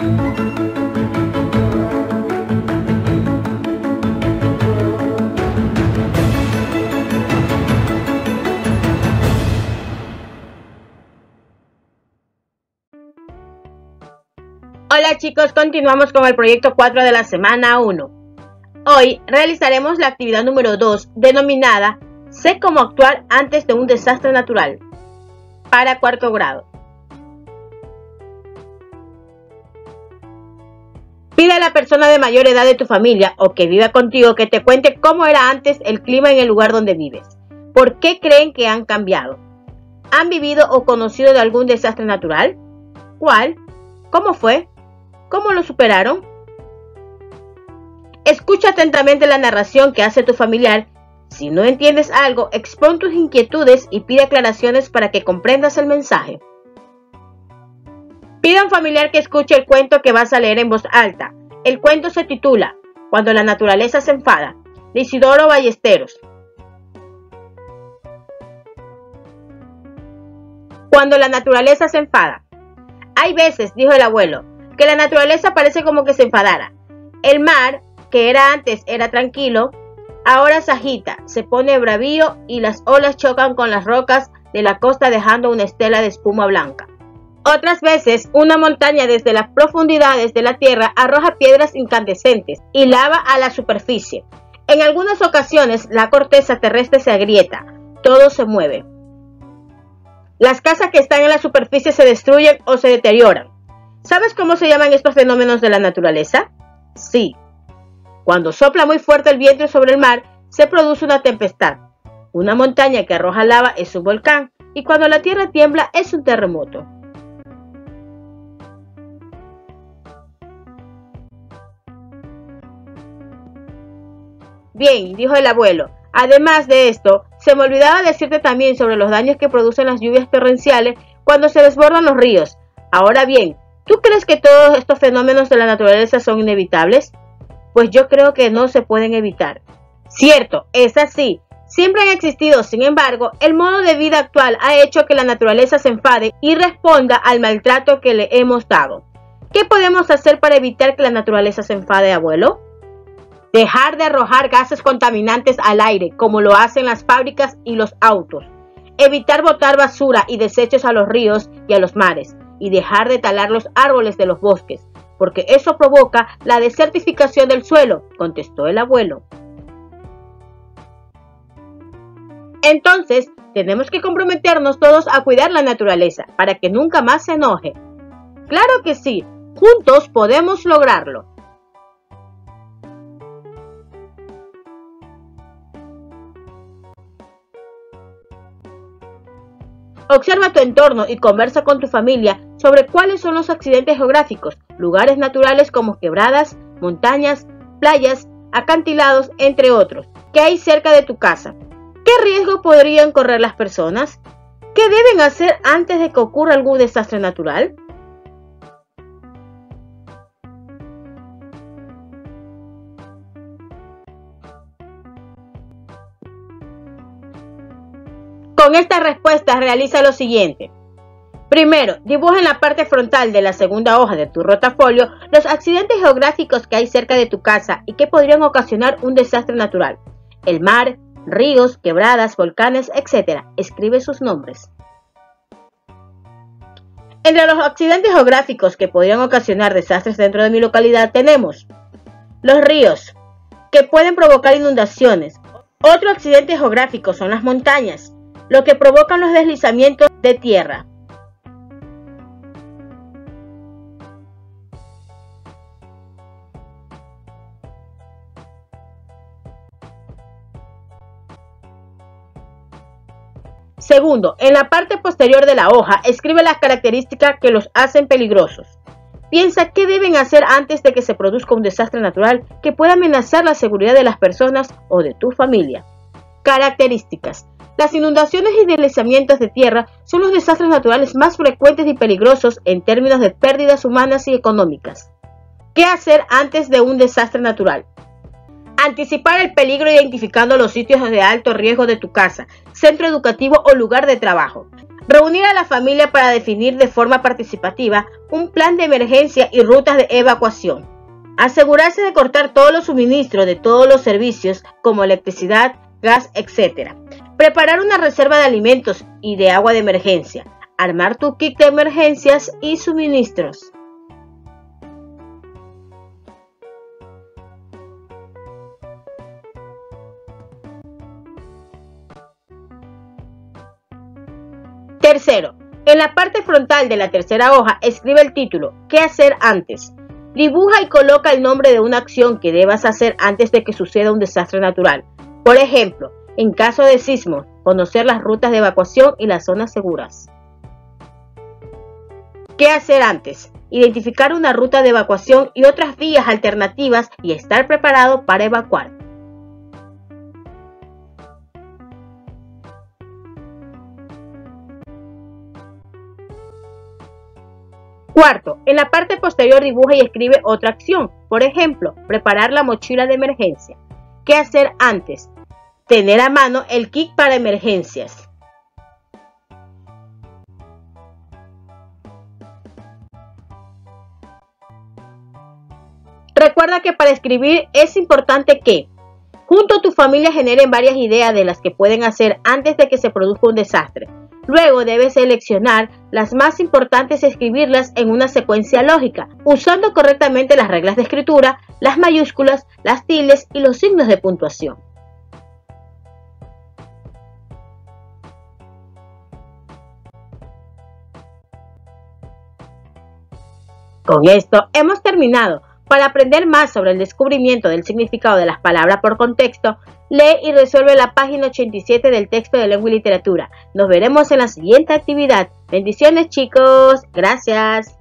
Hola chicos, continuamos con el proyecto 4 de la semana 1. Hoy realizaremos la actividad número 2 denominada Sé cómo actuar antes de un desastre natural para cuarto grado. Pide a la persona de mayor edad de tu familia o que viva contigo que te cuente cómo era antes el clima en el lugar donde vives. ¿Por qué creen que han cambiado? ¿Han vivido o conocido de algún desastre natural? ¿Cuál? ¿Cómo fue? ¿Cómo lo superaron? Escucha atentamente la narración que hace tu familiar. Si no entiendes algo, expon tus inquietudes y pide aclaraciones para que comprendas el mensaje. Pide a un familiar que escuche el cuento que vas a leer en voz alta. El cuento se titula Cuando la naturaleza se enfada, de Isidoro Ballesteros. Cuando la naturaleza se enfada. Hay veces, dijo el abuelo, que la naturaleza parece como que se enfadara. El mar, que era antes era tranquilo, ahora se agita, se pone bravío y las olas chocan con las rocas de la costa dejando una estela de espuma blanca. Otras veces, una montaña desde las profundidades de la tierra arroja piedras incandescentes y lava a la superficie. En algunas ocasiones, la corteza terrestre se agrieta, todo se mueve. Las casas que están en la superficie se destruyen o se deterioran. ¿Sabes cómo se llaman estos fenómenos de la naturaleza? Sí. Cuando sopla muy fuerte el viento sobre el mar, se produce una tempestad. Una montaña que arroja lava es un volcán y cuando la tierra tiembla es un terremoto. Bien, dijo el abuelo. Además de esto, se me olvidaba decirte también sobre los daños que producen las lluvias torrenciales cuando se desbordan los ríos. Ahora bien, ¿Tú crees que todos estos fenómenos de la naturaleza son inevitables? Pues yo creo que no se pueden evitar. Cierto, es así. Siempre han existido, sin embargo, el modo de vida actual ha hecho que la naturaleza se enfade y responda al maltrato que le hemos dado. ¿Qué podemos hacer para evitar que la naturaleza se enfade, abuelo? Dejar de arrojar gases contaminantes al aire, como lo hacen las fábricas y los autos. Evitar botar basura y desechos a los ríos y a los mares y dejar de talar los árboles de los bosques, porque eso provoca la desertificación del suelo, contestó el abuelo. Entonces, tenemos que comprometernos todos a cuidar la naturaleza para que nunca más se enoje. Claro que sí, juntos podemos lograrlo. Observa tu entorno y conversa con tu familia sobre cuáles son los accidentes geográficos, lugares naturales como quebradas, montañas, playas, acantilados, entre otros, que hay cerca de tu casa. ¿Qué riesgo podrían correr las personas? ¿Qué deben hacer antes de que ocurra algún desastre natural? Con esta respuesta realiza lo siguiente. Primero, dibuja en la parte frontal de la segunda hoja de tu rotafolio los accidentes geográficos que hay cerca de tu casa y que podrían ocasionar un desastre natural. El mar, ríos, quebradas, volcanes, etc. Escribe sus nombres. Entre los accidentes geográficos que podrían ocasionar desastres dentro de mi localidad tenemos los ríos, que pueden provocar inundaciones. Otro accidente geográfico son las montañas, lo que provocan los deslizamientos de tierra. Segundo, en la parte posterior de la hoja, escribe las características que los hacen peligrosos. Piensa qué deben hacer antes de que se produzca un desastre natural que pueda amenazar la seguridad de las personas o de tu familia. Características. Las inundaciones y deslizamientos de tierra son los desastres naturales más frecuentes y peligrosos en términos de pérdidas humanas y económicas. ¿Qué hacer antes de un desastre natural? Anticipar el peligro identificando los sitios de alto riesgo de tu casa, centro educativo o lugar de trabajo. Reunir a la familia para definir de forma participativa un plan de emergencia y rutas de evacuación. Asegurarse de cortar todos los suministros de todos los servicios como electricidad, gas, etc. Preparar una reserva de alimentos y de agua de emergencia. Armar tu kit de emergencias y suministros. Tercero, en la parte frontal de la tercera hoja escribe el título, ¿qué hacer antes? Dibuja y coloca el nombre de una acción que debas hacer antes de que suceda un desastre natural. Por ejemplo, en caso de sismo, conocer las rutas de evacuación y las zonas seguras. ¿Qué hacer antes? Identificar una ruta de evacuación y otras vías alternativas y estar preparado para evacuar. Cuarto, en la parte posterior dibuja y escribe otra acción. Por ejemplo, preparar la mochila de emergencia. ¿Qué hacer antes? Tener a mano el kit para emergencias. Recuerda que para escribir es importante que junto a tu familia generen varias ideas de las que pueden hacer antes de que se produzca un desastre. Luego debes seleccionar las más importantes y escribirlas en una secuencia lógica, usando correctamente las reglas de escritura, las mayúsculas, las tildes y los signos de puntuación. Con esto hemos terminado. Para aprender más sobre el descubrimiento del significado de las palabras por contexto, lee y resuelve la página 87 del texto de lengua y literatura. Nos veremos en la siguiente actividad. Bendiciones chicos. Gracias.